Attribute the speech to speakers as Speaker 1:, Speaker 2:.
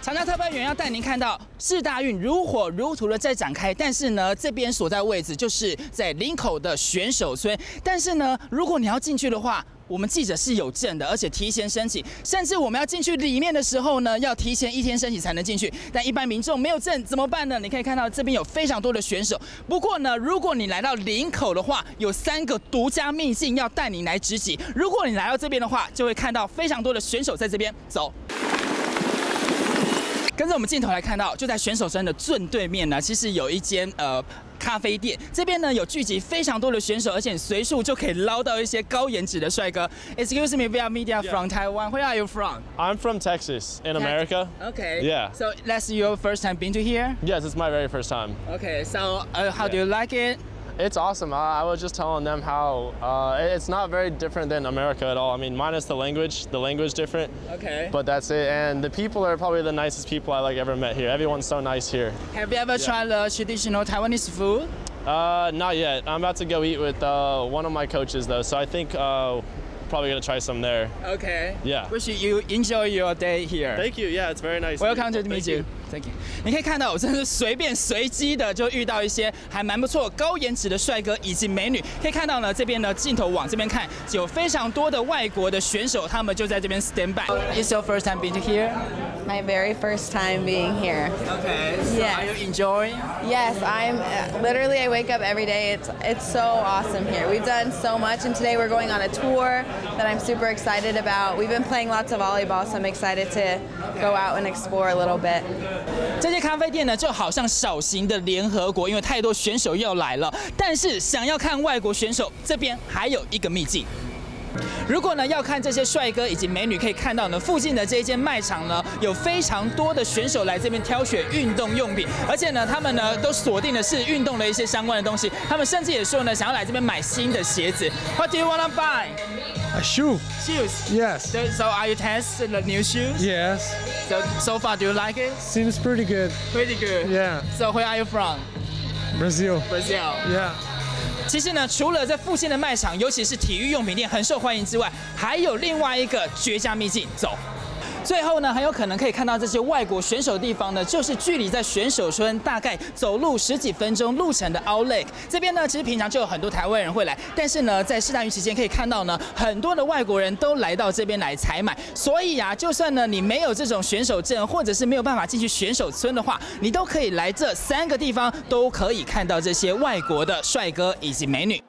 Speaker 1: 长江特派员要带您看到四大运如火如荼的在展开，但是呢，这边所在位置就是在林口的选手村。但是呢，如果你要进去的话，我们记者是有证的，而且提前申请，甚至我们要进去里面的时候呢，要提前一天申请才能进去。但一般民众没有证怎么办呢？你可以看到这边有非常多的选手。不过呢，如果你来到林口的话，有三个独家秘境要带你来直击。如果你来到这边的话，就会看到非常多的选手在这边走。跟着我们镜头来看到，就在选手村的正对面呢，其实有一间呃咖啡店。这边呢有聚集非常多的选手，而且随处就可以捞到一些高颜值的帅哥。Excuse me, we are media from Taiwan. Where are you from?
Speaker 2: I'm from Texas in America.
Speaker 1: Okay.
Speaker 2: Yeah.
Speaker 1: So that's your first time been to here?
Speaker 2: Yes, it's my very first time.
Speaker 1: Okay. So uh, how do you like it?
Speaker 2: It's awesome. I, I was just telling them how uh, it's not very different than America at all. I mean, minus the language, the language different.
Speaker 1: Okay.
Speaker 2: But that's it. And the people are probably the nicest people I like ever met here. Everyone's so nice here.
Speaker 1: Have you ever tried the traditional Taiwanese food?
Speaker 2: Uh, not yet. I'm about to go eat with uh, one of my coaches though, so I think uh, probably gonna try some there.
Speaker 1: Okay.
Speaker 2: Yeah.
Speaker 1: Wish you enjoy your day here.
Speaker 2: Thank you. Yeah, it's very nice.
Speaker 1: Welcome to meet you. Thank you. 你可以看到，我真的是随便随机的就遇到一些还蛮不错、高颜值的帅哥以及美女。可以看到呢，这边呢镜头往这边看，有非常多的外国的选手，他们就在这边 stand by. Is your first time being here?
Speaker 3: My very first time being here.
Speaker 1: Okay.
Speaker 3: Yes.
Speaker 1: Are you enjoying?
Speaker 3: Yes, I'm uh, literally I wake up every day. It's it's so awesome here. We've done so much and today we're going on a tour that I'm super excited about. We've been playing lots of volleyball, so I'm excited to go out and explore a little bit.
Speaker 1: 这些咖啡店呢，就好像小型的联合国，因为太多选手要来了。但是想要看外国选手，这边还有一个秘境。如果呢要看这些帅哥以及美女，可以看到呢附近的这一间卖场呢，有非常多的选手来这边挑选运动用品，而且呢他们呢都锁定的是运动的一些相关的东西。他们甚至也说呢，想要来这边买新的鞋子。What do you wanna buy?
Speaker 4: A shoe.
Speaker 1: Shoes.
Speaker 4: Yes.
Speaker 1: So, so are you testing the new shoes?
Speaker 4: Yes.
Speaker 1: So so far, do you like it?
Speaker 4: Seems pretty good.
Speaker 1: Pretty good.
Speaker 4: Yeah.
Speaker 1: So where are you from?
Speaker 4: Brazil.
Speaker 1: Brazil.
Speaker 4: Yeah.
Speaker 1: 其实呢，除了在附近的卖场，尤其是体育用品店很受欢迎之外，还有另外一个绝佳秘境，走。最后呢，很有可能可以看到这些外国选手的地方呢，就是距离在选手村大概走路十几分钟路程的 Outlet 这边呢，其实平常就有很多台湾人会来，但是呢，在试大运期间可以看到呢，很多的外国人都来到这边来采买，所以啊，就算呢你没有这种选手证，或者是没有办法进去选手村的话，你都可以来这三个地方，都可以看到这些外国的帅哥以及美女。